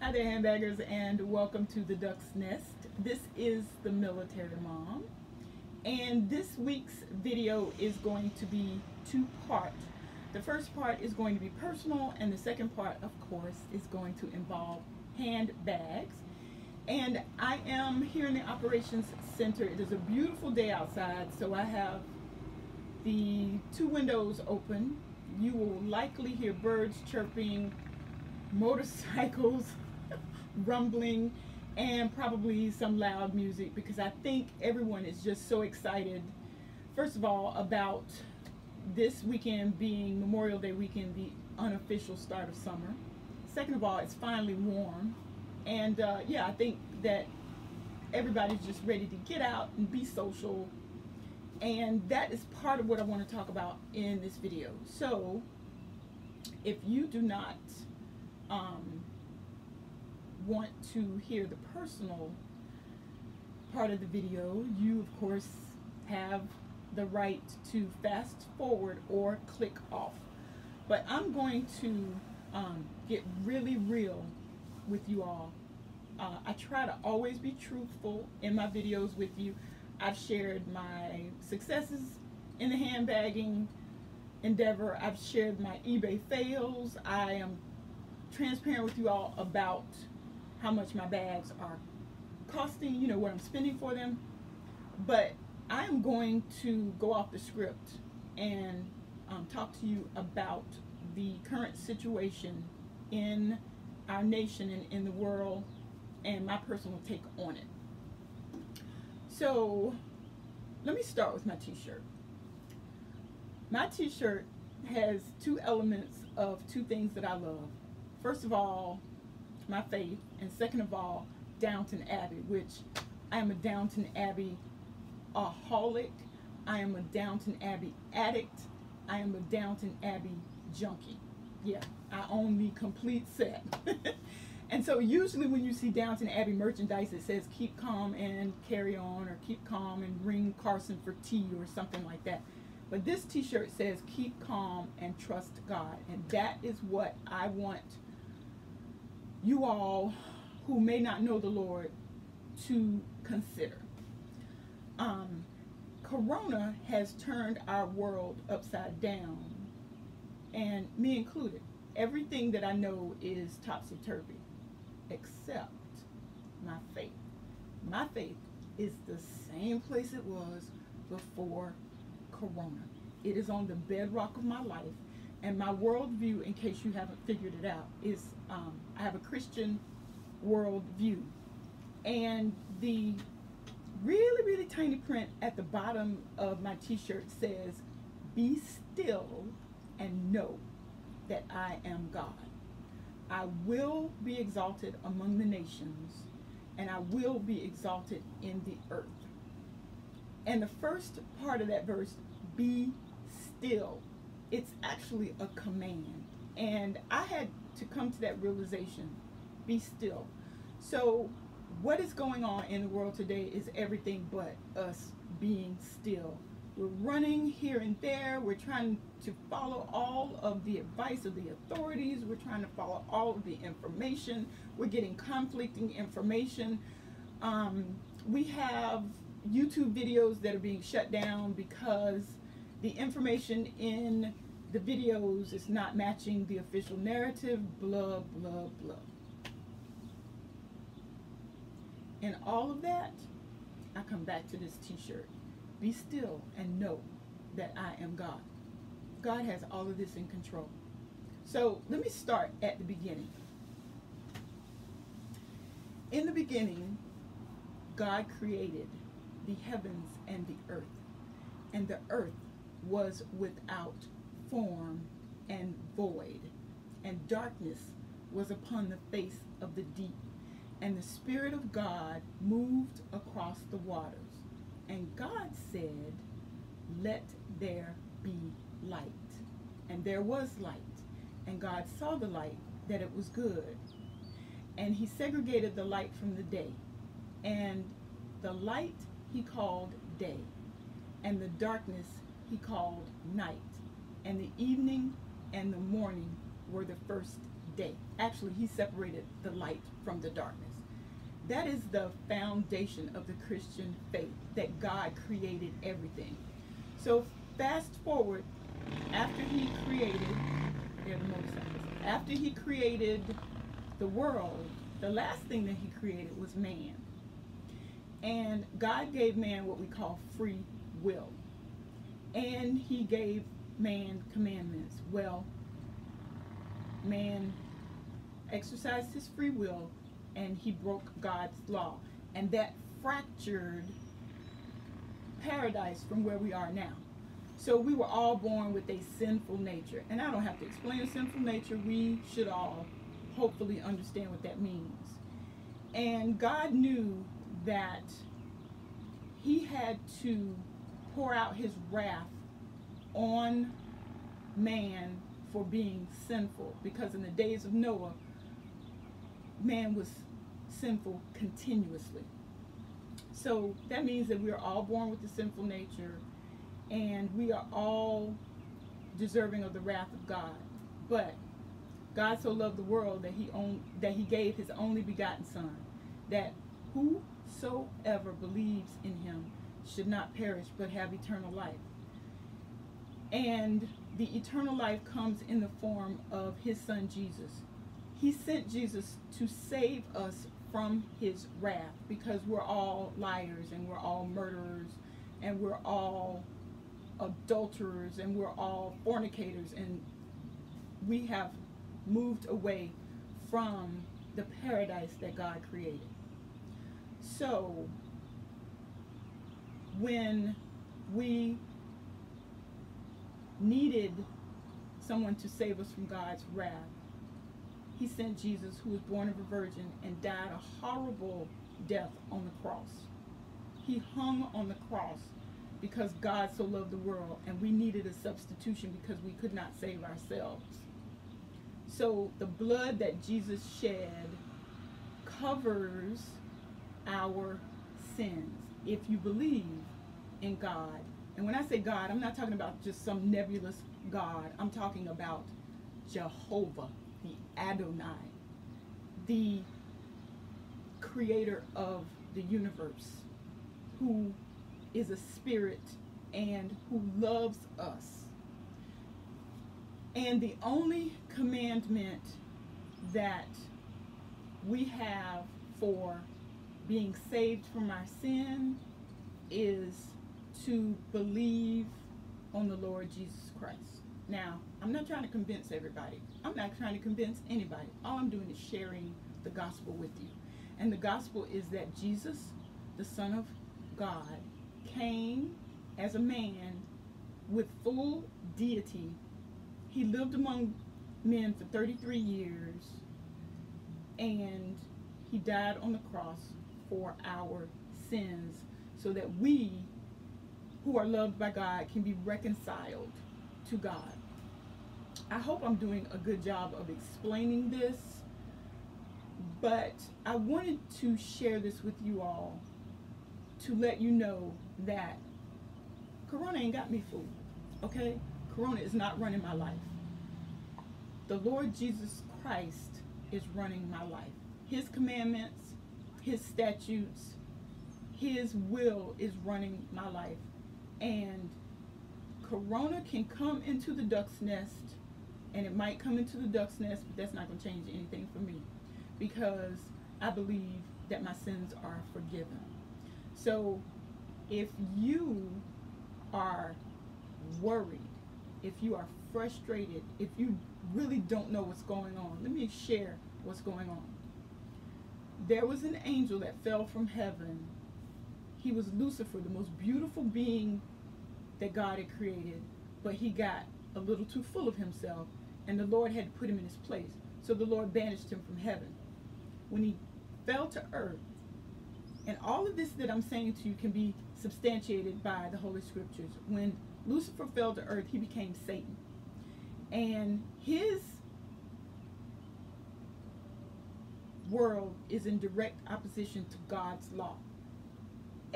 Hi there, handbaggers, and welcome to the Duck's Nest. This is the Military Mom, and this week's video is going to be two part. The first part is going to be personal, and the second part, of course, is going to involve handbags. And I am here in the Operations Center. It is a beautiful day outside, so I have the two windows open. You will likely hear birds chirping, motorcycles rumbling, and probably some loud music because I think everyone is just so excited, first of all, about this weekend being Memorial Day weekend, the unofficial start of summer. Second of all, it's finally warm. And uh, yeah, I think that everybody's just ready to get out and be social. And that is part of what I want to talk about in this video. So, if you do not um, want to hear the personal part of the video, you of course have the right to fast forward or click off. But I'm going to um, get really real with you all. Uh, I try to always be truthful in my videos with you. I've shared my successes in the handbagging endeavor. I've shared my eBay fails. I am transparent with you all about how much my bags are costing, you know, what I'm spending for them. But I'm going to go off the script and um, talk to you about the current situation in our nation and in the world and my personal take on it. So let me start with my t-shirt. My t-shirt has two elements of two things that I love. First of all, my faith, and second of all, Downton Abbey, which I am a Downton Abbey aholic. I am a Downton Abbey addict. I am a Downton Abbey junkie. Yeah, I own the complete set. and so usually when you see Downton Abbey merchandise, it says keep calm and carry on or keep calm and ring Carson for tea or something like that. But this t-shirt says keep calm and trust God. And that is what I want you all who may not know the Lord to consider. Um, Corona has turned our world upside down, and me included. Everything that I know is topsy turvy, except my faith. My faith is the same place it was before Corona. It is on the bedrock of my life and my worldview, in case you haven't figured it out, is um, I have a Christian worldview. And the really, really tiny print at the bottom of my t-shirt says, be still and know that I am God. I will be exalted among the nations and I will be exalted in the earth. And the first part of that verse, be still it's actually a command. And I had to come to that realization be still. So, what is going on in the world today is everything but us being still. We're running here and there. We're trying to follow all of the advice of the authorities. We're trying to follow all of the information. We're getting conflicting information. Um, we have YouTube videos that are being shut down because the information in the videos is not matching the official narrative, blah, blah, blah. In all of that, I come back to this t-shirt. Be still and know that I am God. God has all of this in control. So let me start at the beginning. In the beginning, God created the heavens and the earth. And the earth was without form and void, and darkness was upon the face of the deep. And the Spirit of God moved across the waters. And God said, Let there be light. And there was light. And God saw the light, that it was good. And he segregated the light from the day. And the light he called day. And the darkness he called night and the evening and the morning were the first day. actually, he separated the light from the darkness. That is the foundation of the Christian faith that God created everything. So, fast forward, after he created, the after he created the world, the last thing that he created was man. And God gave man what we call free will. And he gave man commandments. Well, man exercised his free will and he broke God's law. And that fractured paradise from where we are now. So we were all born with a sinful nature. And I don't have to explain a sinful nature. We should all hopefully understand what that means. And God knew that he had to pour out his wrath on man for being sinful because in the days of Noah, man was sinful continuously. So that means that we are all born with the sinful nature and we are all deserving of the wrath of God. But God so loved the world that he own, that he gave his only begotten son that whosoever believes in him should not perish but have eternal life. And the eternal life comes in the form of his son Jesus. He sent Jesus to save us from his wrath because we're all liars and we're all murderers and we're all adulterers and we're all fornicators and we have moved away from the paradise that God created. So, when we needed someone to save us from God's wrath, he sent Jesus, who was born of a virgin and died a horrible death on the cross. He hung on the cross because God so loved the world and we needed a substitution because we could not save ourselves. So the blood that Jesus shed covers our sins if you believe in God. And when I say God, I'm not talking about just some nebulous God. I'm talking about Jehovah, the Adonai, the creator of the universe, who is a spirit and who loves us. And the only commandment that we have for being saved from our sin is to believe on the Lord Jesus Christ. Now, I'm not trying to convince everybody. I'm not trying to convince anybody. All I'm doing is sharing the gospel with you. And the gospel is that Jesus, the Son of God, came as a man with full deity. He lived among men for 33 years and he died on the cross for our sins so that we who are loved by God can be reconciled to God. I hope I'm doing a good job of explaining this, but I wanted to share this with you all to let you know that Corona ain't got me fooled, okay? Corona is not running my life. The Lord Jesus Christ is running my life. His commandments, His statutes, His will is running my life. And Corona can come into the duck's nest, and it might come into the duck's nest, but that's not going to change anything for me because I believe that my sins are forgiven. So if you are worried, if you are frustrated, if you really don't know what's going on, let me share what's going on. There was an angel that fell from heaven. He was Lucifer, the most beautiful being that God had created, but he got a little too full of himself, and the Lord had to put him in his place. So the Lord banished him from heaven. When he fell to earth, and all of this that I'm saying to you can be substantiated by the Holy Scriptures. When Lucifer fell to earth, he became Satan. And his world is in direct opposition to God's law.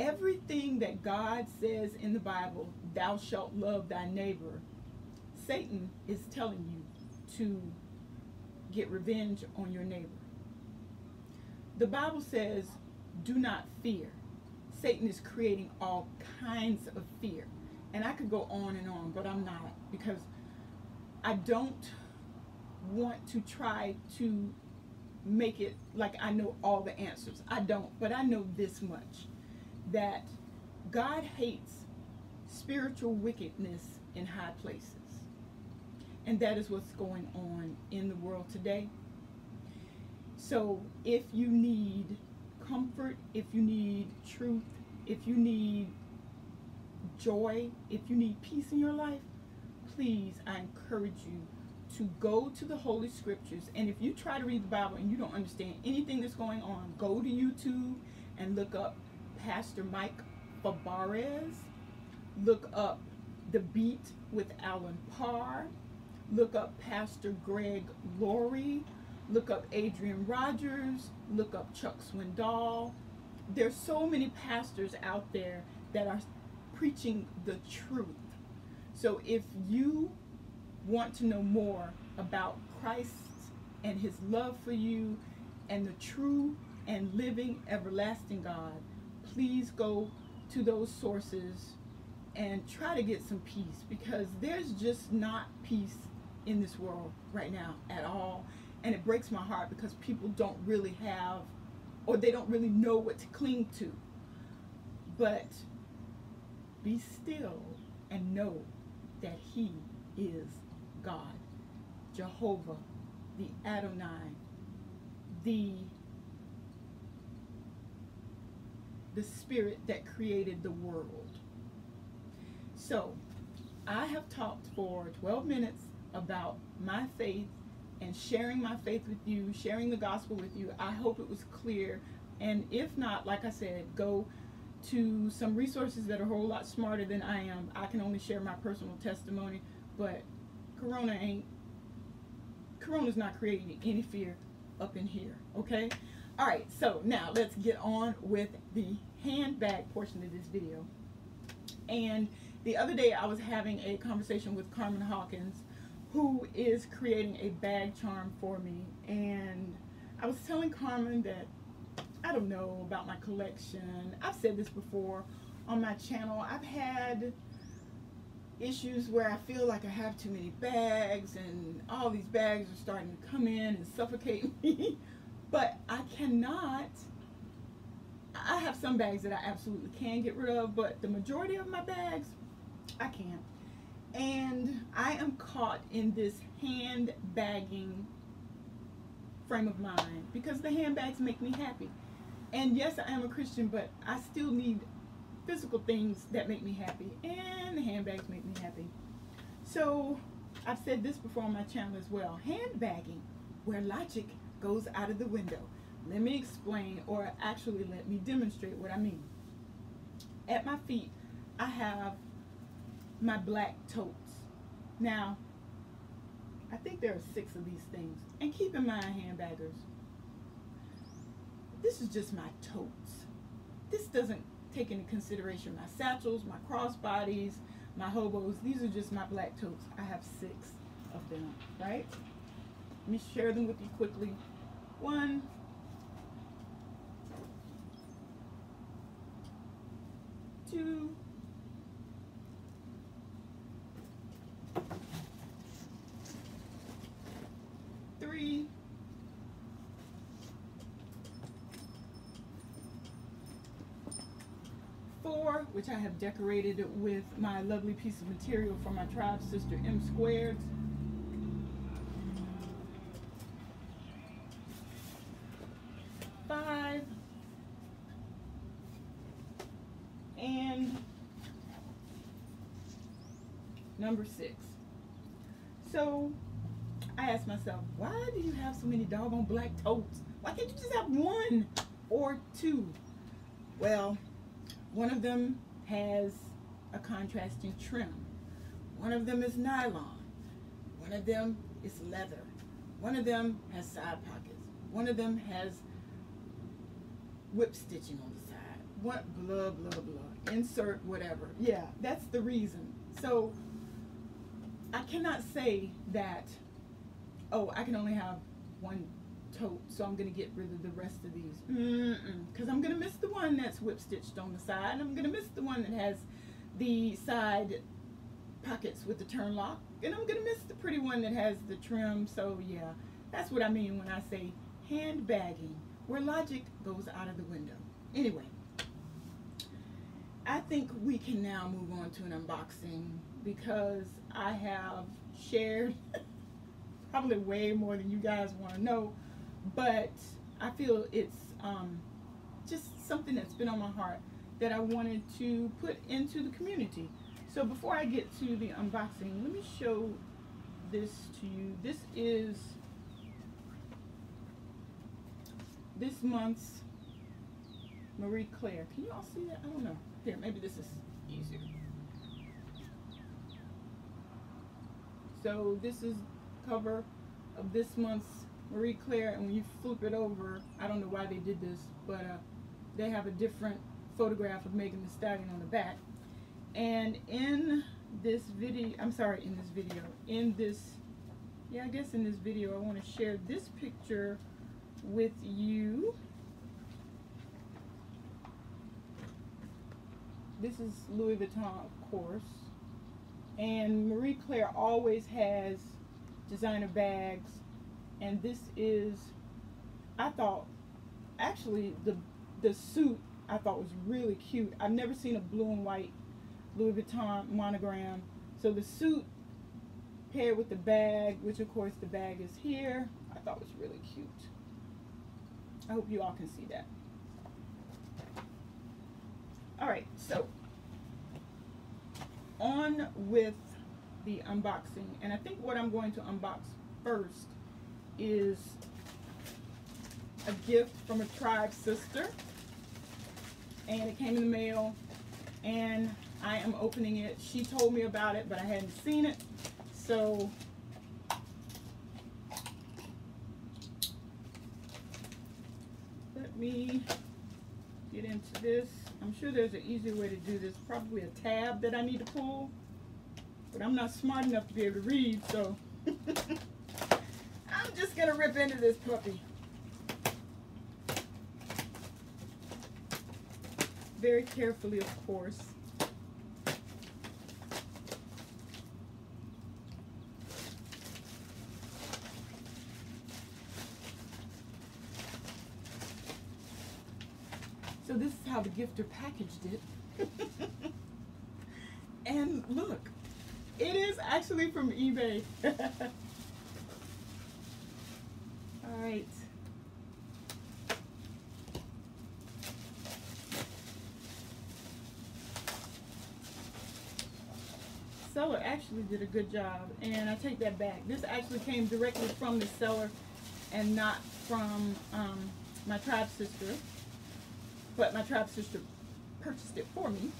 Everything that God says in the Bible, thou shalt love thy neighbor, Satan is telling you to get revenge on your neighbor. The Bible says, do not fear. Satan is creating all kinds of fear. And I could go on and on, but I'm not because I don't want to try to make it like I know all the answers. I don't, but I know this much that God hates spiritual wickedness in high places. And that is what's going on in the world today. So if you need comfort, if you need truth, if you need joy, if you need peace in your life, please, I encourage you to go to the Holy Scriptures. And if you try to read the Bible and you don't understand anything that's going on, go to YouTube and look up Pastor Mike Fabarez. Look up The Beat with Allen Parr. Look up Pastor Greg Laurie. Look up Adrian Rogers. Look up Chuck Swindoll. There's so many pastors out there that are preaching the truth. So if you want to know more about Christ and his love for you and the true and living everlasting God, please go to those sources and try to get some peace because there's just not peace in this world right now at all. And it breaks my heart because people don't really have or they don't really know what to cling to. But be still and know that He is God, Jehovah, the Adonai, the the spirit that created the world. So, I have talked for 12 minutes about my faith and sharing my faith with you, sharing the gospel with you. I hope it was clear. And if not, like I said, go to some resources that are a whole lot smarter than I am. I can only share my personal testimony, but Corona ain't, Corona's not creating any fear up in here, okay? All right, so now let's get on with the handbag portion of this video. And the other day I was having a conversation with Carmen Hawkins, who is creating a bag charm for me. And I was telling Carmen that I don't know about my collection. I've said this before on my channel. I've had issues where I feel like I have too many bags and all these bags are starting to come in and suffocate me. but I cannot, I have some bags that I absolutely can get rid of, but the majority of my bags, I can't. And I am caught in this hand bagging frame of mind because the handbags make me happy. And yes, I am a Christian, but I still need physical things that make me happy. And the handbags make me happy. So I've said this before on my channel as well. Handbagging, where logic goes out of the window. Let me explain, or actually let me demonstrate what I mean. At my feet, I have my black totes. Now, I think there are six of these things. And keep in mind, handbaggers, this is just my totes. This doesn't take into consideration my satchels, my crossbodies, my hobos. These are just my black totes. I have six of them, right? Let me share them with you quickly. One, three, four, which I have decorated with my lovely piece of material from my tribe sister M Squared. Six. So I asked myself, why do you have so many doggone black totes? Why can't you just have one or two? Well, one of them has a contrasting trim. One of them is nylon. One of them is leather. One of them has side pockets. One of them has whip stitching on the side. What blah blah blah. Insert whatever. Yeah, that's the reason. So I cannot say that oh, I can only have one tote, so I'm gonna get rid of the rest of these. Because I'm gonna miss the one that's whip stitched on the side. And I'm gonna miss the one that has the side pockets with the turn lock. And I'm gonna miss the pretty one that has the trim. So yeah, that's what I mean when I say hand bagging, where logic goes out of the window. Anyway, I think we can now move on to an unboxing because I have shared probably way more than you guys want to know, but I feel it's um, just something that's been on my heart that I wanted to put into the community. So before I get to the unboxing, let me show this to you. This is this month's Marie Claire. Can you all see that? I don't know. Here, maybe this is easier. So this is cover of this month's Marie Claire, and when you flip it over, I don't know why they did this, but uh, they have a different photograph of Megan Thee Stallion on the back. And in this video, I'm sorry, in this video, in this, yeah, I guess in this video, I want to share this picture with you. This is Louis Vuitton, of course. And Marie Claire always has designer bags. And this is, I thought, actually, the, the suit I thought was really cute. I've never seen a blue and white Louis Vuitton monogram. So the suit paired with the bag, which of course the bag is here, I thought was really cute. I hope you all can see that. All right, so on with the unboxing. And I think what I'm going to unbox first is a gift from a tribe sister. And it came in the mail. And I am opening it. She told me about it, but I hadn't seen it. So let me get into this. I'm sure there's an easier way to do this. Probably a tab that I need to pull. But I'm not smart enough to be able to read, so I'm just going to rip into this puppy. Very carefully, of course. So this is how the gifter packaged it. and look, it is actually from eBay. All right. Seller actually did a good job, and I take that back. This actually came directly from the seller and not from um, my tribe sister but my tribe sister purchased it for me.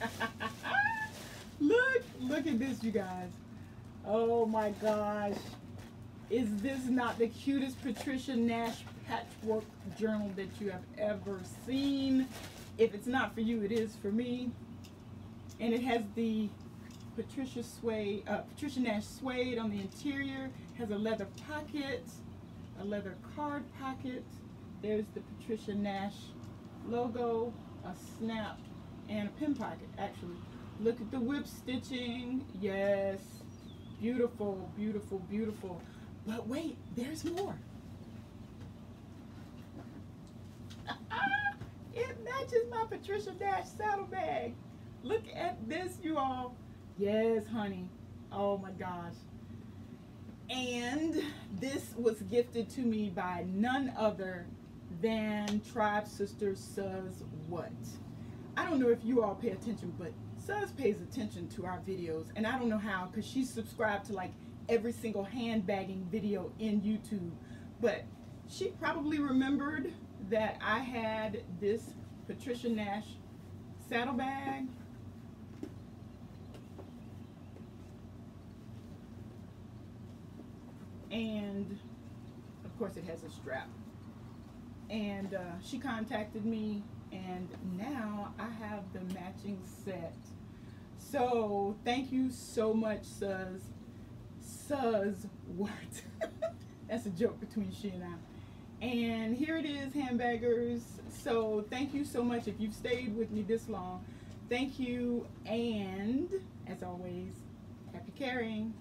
look, look at this, you guys. Oh my gosh. Is this not the cutest Patricia Nash patchwork journal that you have ever seen? If it's not for you, it is for me. And it has the Patricia suede, uh, Patricia Nash suede on the interior. Has a leather pocket, a leather card pocket. There's the Patricia Nash logo, a snap, and a pin pocket. Actually, look at the whip stitching. Yes, beautiful, beautiful, beautiful. But wait, there's more. it matches my Patricia Nash saddlebag. Look at this, you all. Yes, honey. Oh my gosh. And this was gifted to me by none other than Tribe Sister Suz What. I don't know if you all pay attention, but Suz pays attention to our videos. And I don't know how, because she's subscribed to like every single handbagging video in YouTube. But she probably remembered that I had this Patricia Nash saddlebag and of course it has a strap and uh, she contacted me and now I have the matching set. So thank you so much, Suz. Suz, what? That's a joke between she and I. And here it is, handbaggers. So thank you so much if you've stayed with me this long. Thank you, and as always, happy carrying.